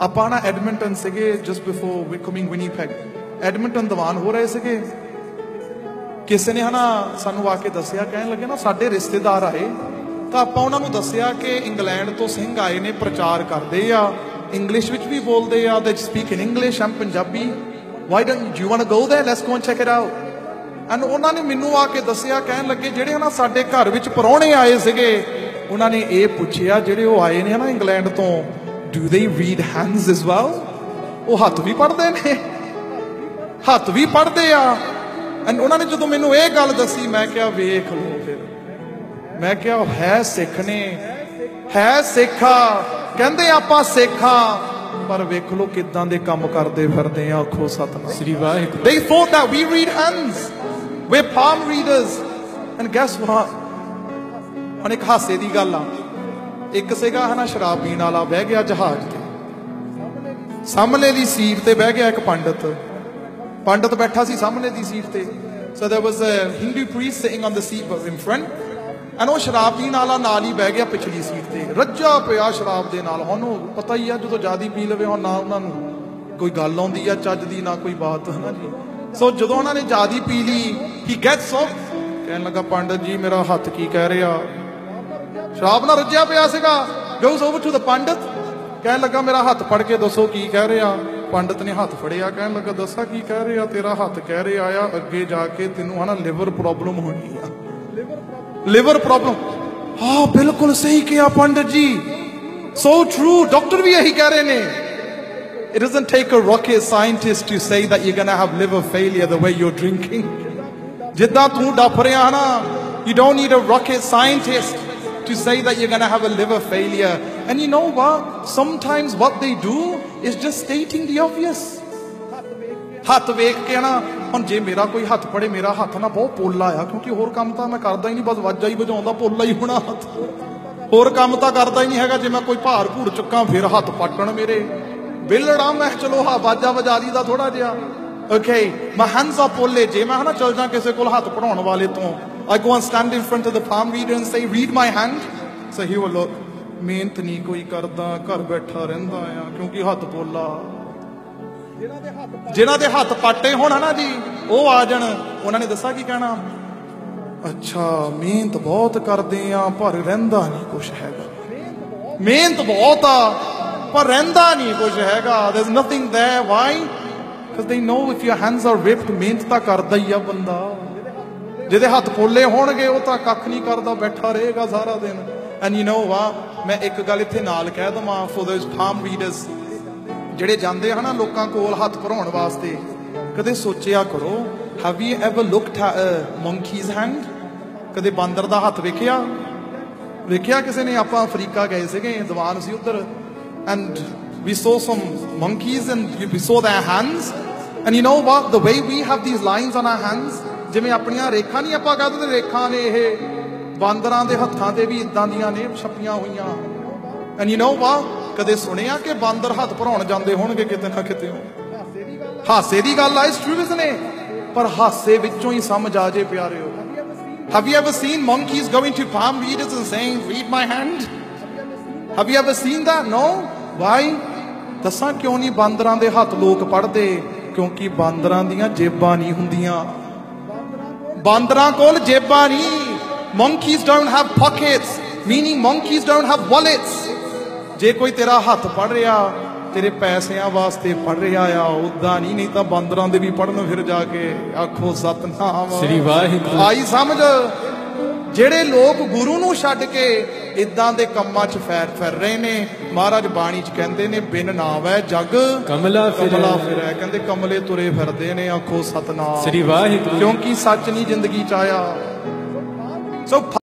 ਆਪਾਂ ਨਾ ਐਡਮਿੰਟਨ ਸੀਗੇ just before we coming Winnipeg Edmonton ਦੀਵਾਨ ਹੋ ਰਹੇ ਸੀਗੇ। ਕਿਸੇ ਨੇ ਹਨਾ ਸਾਨੂੰ ਆ ਕੇ ਦੱਸਿਆ, ਕਹਿਣ ਲੱਗੇ ਨਾ ਸਾਡੇ ਰਿਸ਼ਤੇਦਾਰ ਆਏ। ਤਾਂ ਆਪਾਂ ਉਹਨਾਂ ਨੂੰ ਦੱਸਿਆ ਕਿ ਇੰਗਲੈਂਡ ਤੋਂ ਸਿੰਘ ਆਏ ਨੇ, ਪ੍ਰਚਾਰ ਕਰਦੇ ਆ। ਇੰਗਲਿਸ਼ ਵਿੱਚ ਵੀ ਬੋਲਦੇ ਆ they speak in English and Punjabi. Why don't you want to go there let's go and check it out and ਉਹਨਾਂ ਨੇ ਮੈਨੂੰ ਆ ਕੇ ਦੱਸਿਆ, ਕਹਿਣ ਲੱਗੇ ਜਿਹੜੇ ਹਨਾ ਸਾਡੇ ਘਰ ਵਿੱਚ ਪਰੌਣੇ ਆਏ ਸੀਗੇ, ਉਹਨਾਂ ਨੇ ਇਹ ਪੁੱਛਿਆ ਜਿਹੜੇ ਉਹ ਆਏ ਨੇ ਹਨਾ ਇੰਗਲੈਂਡ ਤੋਂ। ਡੂ ਦੇ ਰੀਡ ਹੈਂਡਸ ਐਸ ਵੈਲ ਉਹ ਹੱਥ ਵੀ ਪੜ੍ਹਦੇ ਨੇ ਹੱਥ ਵੀ ਪੜ੍ਹਦੇ ਆ ਐਂਡ ਉਹਨਾਂ ਨੇ ਜਦੋਂ ਮੈਨੂੰ ਇਹ ਗੱਲ ਦੱਸੀ ਮੈਂ ਕਿਹਾ ਵੇਖ ਲਓ ਫਿਰ ਮੈਂ ਕਿਹਾ ਉਹ ਹੈ ਸਿੱਖ ਨੇ ਹੈ ਸਿੱਖਾ ਕਹਿੰਦੇ ਆਪਾਂ ਸਿੱਖਾਂ ਪਰ ਵੇਖ ਲਓ ਕਿਦਾਂ ਦੇ ਕੰਮ ਕਰਦੇ ਫਿਰਦੇ ਆ ਆਖੋ Satnam Shri Waheguru They thought that we read hands. We're palm readers. And guess what? ਹੁਣ ਇੱਕ ਹਾਸੇ ਦੀ ਗੱਲ ਆ ਇੱਕ ਸੀਗਾ ਹਨਾ ਸ਼ਰਾਬ ਪੀਣ ਵਾਲਾ, ਬਹਿ ਗਿਆ ਜਹਾਜ਼ ਤੇ। ਸਾਹਮਣੇ ਦੀ ਸੀਟ ਤੇ ਬਹਿ ਗਿਆ ਇੱਕ ਪੰਡਤ। ਪੰਡਤ ਬੈਠਾ ਸੀ ਸਾਹਮਣੇ ਦੀ ਸੀਟ ਤੇ। So there was a Hindu priest sitting on the seat in front, and ਉਹ ਸ਼ਰਾਬ ਪੀਣ ਵਾਲਾ ਨਾਲ ਹੀ ਬਹਿ ਗਿਆ ਪਿਛਲੀ ਸੀਟ ਤੇ। ਰੱਜਾ ਪਿਆ ਸ਼ਰਾਬ ਦੇ ਨਾਲ। ਉਹਨੂੰ ਪਤਾ ਹੀ ਆ, ਜਦੋਂ ਜਿਆਦੀ ਪੀ ਲਵੇ ਹੁਣ ਨਾ ਉਹਨਾਂ ਨੂੰ ਕੋਈ ਗੱਲ ਆਉਂਦੀ ਆ, ਚੱਜ ਦੀ ਨਾ ਕੋਈ ਬਾਤ, ਹਨਾ ਜੀ। ਸੋ ਜਦੋਂ ਉਹਨਾਂ ਨੇ ਜਿਆਦੀ ਪੀ ਲਈ ਹੀ ਗੈਟਸ ਆਫ ਕਹਿਣ ਲੱਗਾ, ਪੰਡਤ ਜੀ, ਮੇਰਾ ਹੱਥ ਕੀ ਕਹਿ ਰਿਹਾ? ਸ਼ਰਾਬ ਨਾਲ ਰੱਜਿਆ ਪਿਆ ਸੀਗਾ। goes over to the ਪੰਡਤ ਕਹਿਣ ਲੱਗਾ, ਮੇਰਾ ਹੱਥ ਫੜ ਕੇ ਦੱਸੋ ਕੀ ਕਹਿ ਰਿਹਾ? ਪੰਡਤ ਨੇ ਹੱਥ ਫੜਿਆ, ਕਹਿਣ ਲੱਗਾ, ਦੱਸਾਂ ਕੀ ਕਹਿ ਰਿਹਾ? ਤੇਰਾ ਹੱਥ ਕਹਿ ਰਿਹਾ ਆ, ਅੱਗੇ ਜਾ ਕੇ ਤੈਨੂੰ ਹਨਾ ਲਿਵਰ ਪ੍ਰੋਬਲਮ ਹੋਣੀ ਆ। ਲਿਵਰ ਪ੍ਰੋਬਲਮ ਹਾਂ, ਬਿਲਕੁਲ ਸਹੀ ਕਿਹਾ ਪੰਡਤ ਜੀ। ਸੋ ਟਰੂ ਡਾਕਟਰ ਵੀ ਇਹੀ ਕਹਿ ਰਹੇ ਨੇ। It doesn't take a rocket scientist to say that you're gonna have liver failure the way you're drinking. ਜਿੱਦਾਂ ਤੂੰ ਡੱਫ ਰਿਹਾ ਨਾ you don't need a rocket scientist to say that you're gonna have a liver failure. And you know what? Sometimes what they do is just stating the obvious. ਹੱਥ ਵੇਖ ਕੇ ਨਾ, ਹੁਣ ਜੇ ਮੇਰਾ ਕੋਈ ਹੱਥ ਫੜੇ, ਮੇਰਾ ਹੱਥ ਨਾ ਬਹੁਤ ਪੋਲਾ ਆ, ਕਿਉਂਕਿ ਹੋਰ ਕੰਮ ਤਾਂ ਮੈਂ ਕਰਦਾ ਹੀ ਨਹੀਂ, ਬਸ ਵਾਜਾ ਹੀ ਵਜਾਉਂਦਾ, ਪੋਲਾ ਹੀ ਹੋਣਾ ਹੱਥ ਹੋਰ ਕੰਮ ਤਾਂ ਕਰਦਾ ਹੀ ਨਹੀਂ ਹੈਗਾ, ਜੇ ਮੈਂ ਕੋਈ ਭਾਰ ਭੂਰ ਚੁੱਕਾਂ, ਫਿਰ ਹੱਥ ਪੱਟਣ ਮੇਰੇ ਬਿਲੜਾ, ਮੈਂ ਚਲੋ ਹਾ, ਵਾਜਾ ਵਜਾ ਦੀ ਦਾ ਥੋੜਾ ਜਿਹਾ ਓਕੇ my hands ਪੋਲੇ ਜੇ ਮੈਂ ਹਨਾ ਚਲ ਜਾ ਕਿਸੇ ਕੋਲ ਹੱਥ ਪੜਾਉਣ ਵਾਲੇ ਤੋਂ I go and stand in front of the palm reader and say, read my hand. So he will look. ਮਿਹਨਤ ਨਹੀਂ ਕੋਈ ਕਰਦਾ ਘਰ ਬੈਠਾ ਰਹਿੰਦਾ ਆ ਕਿਉਂਕਿ ਹੱਥ ਬੋਲਾ ਜਿਨ੍ਹਾਂ ਦੇ ਹੱਥ ਪਾਟੇ ਹੋਣਾ ਨਾ ਜੀ ਉਹ ਆ ਜਾਣ ਉਹਨਾਂ ਨੇ ਦੱਸਾ ਕੀ ਕਹਿਣਾ ਅੱਛਾ ਮਿਹਨਤ ਬਹੁਤ ਕਰਦੇ ਆ ਪਰ ਰਹਿੰਦਾ ਨਹੀਂ ਕੁਝ ਹੈਗਾ ਮਿਹਨਤ ਬਹੁਤ ਆ ਪਰ ਰਹਿੰਦਾ ਨਹੀਂ ਕੁਝ ਹੈਗਾ there is nothing there why because they know if your hands are ripped ਮਿਹਨਤ ਤਾਂ ਕਰਦਾ ਹੀ ਆ ਬੰਦਾ ਜਿਹਦੇ ਹੱਥ ਪੋਲੇ ਹੋਣਗੇ ਉਹ ਤਾਂ ਕੱਖ ਨਹੀਂ ਕਰਦਾ ਬੈਠਾ ਰਹੇਗਾ ਸਾਰਾ ਦਿਨ। ਐਂਡ ਯੂ نو ਵਾ ਮੈਂ ਇੱਕ ਗੱਲ ਇੱਥੇ ਨਾਲ ਕਹਿ ਦਵਾਂ ਫॉर ਦੋਸ ਫਾਰਮ ਰੀਡਰਸ ਜਿਹੜੇ ਜਾਂਦੇ ਹਨਾ ਲੋਕਾਂ ਕੋਲ ਹੱਥ ਭਰਾਉਣ ਵਾਸਤੇ ਕਦੇ ਸੋਚਿਆ ਕਰੋ have you ever looked monkeys hand ਕਦੇ ਬਾਂਦਰ ਦਾ ਹੱਥ ਵੇਖਿਆ? ਵੇਖਿਆ ਕਿਸੇ ਨੇ? ਆਪਾਂ ਅਫਰੀਕਾ ਗਏ ਸੀਗੇ ਦੀਵਾਨ ਸੀ ਉਧਰ। And we saw some monkeys and we saw their hands. And you know what? The way we have these lines on our hands, ਜਿਵੇਂ ਆਪਣੀਆਂ ਰੇਖਾਂ ਨਹੀਂ ਆਪਾਂ ਕਹਿੰਦੇ ਤੇ ਰੇਖਾਂ ਨੇ ਇਹ ਬਾਂਦਰਾਂ ਦੇ ਹੱਥਾਂ ਤੇ ਵੀ ਇਦਾਂ ਦੀਆਂ ਨੇ ਛਪੀਆਂ ਹੋਈਆਂ ਐਂਡ ਯੂ نو ਵਾ ਕਦੇ ਸੁਣਿਆ ਕਿ ਬਾਂਦਰ ਹੱਥ ਭਰਾਉਣ ਜਾਂਦੇ ਹੋਣਗੇ ਕਿਤੇ ਨਾ ਕਿਤੇ ਹਾਸੇ ਦੀ ਗੱਲ ਆ ਇਸ ਟਰੂ ਨੇ ਪਰ ਹਾਸੇ ਵਿੱਚੋਂ ਹੀ ਸਮਝ ਆ ਜੇ ਪਿਆਰਿਓ Have you ever seen monkeys going to palm readers and saying, read my hand? Have you ever seen that? No? Why? ਦੱਸਾਂ ਕਿਉਂ ਨਹੀਂ ਬਾਂਦਰਾਂ ਦੇ ਹੱਥ ਲੋਕ ਪੜਦੇ ਕਿਉਂਕਿ ਬਾਂਦਰਾਂ ਦੀਆਂ ਜੇਬਾਂ ਨਹੀਂ ਹੁੰਦੀਆਂ ਬਾਂਦਰਾਂ ਕੋਲ ਜੇਬਾਂ ਨਹੀਂ। Monkeys don't have pockets meaning monkeys don't have wallets ਜੇ ਕੋਈ ਤੇਰਾ ਹੱਥ ਪੜ ਰਿਹਾ ਤੇਰੇ ਪੈਸਿਆਂ ਵਾਸਤੇ ਪੜ ਰਿਹਾ ਆ ਉਦਾਂ ਨਹੀਂ ਨਹੀਂ ਤਾਂ ਬਾਂਦਰਾਂ ਦੇ ਵੀ ਪੜਨ ਫਿਰ ਜਾ ਕੇ। ਆਖੋ ਸਤਨਾਮ। ਸ੍ਰੀ ਵਾਹਿਗੁਰੂ। ਆਈ ਸਮਝ। ਜਿਹੜੇ ਲੋਕ ਗੁਰੂ ਨੂੰ ਛੱਡ ਕੇ ਇਦਾਂ ਦੇ ਕੰਮਾਂ 'ਚ ਫੈਰ ਫਿਰ ਰਹੇ ਨੇ। ਮਹਾਰਾਜ ਬਾਣੀ 'ਚ ਕਹਿੰਦੇ ਨੇ ਬਿਨ ਨਾਮ ਹੈ ਜਗ ਕਮਲਾ ਫਿਰੈ। ਕਮਲਾ ਫਿਰੈ। ਕਹਿੰਦੇ ਕਮਲੇ ਤੁਰੇ ਫਿਰਦੇ ਨੇ ਆਖੋ ਸਤਨਾਮ। ਸ੍ਰੀ ਵਾਹਿਗੁਰੂ ਕਿਉਂਕਿ ਸੱਚ ਨਹੀਂ ਜ਼ਿੰਦਗੀ 'ਚ ਆਇਆ। ਸੋ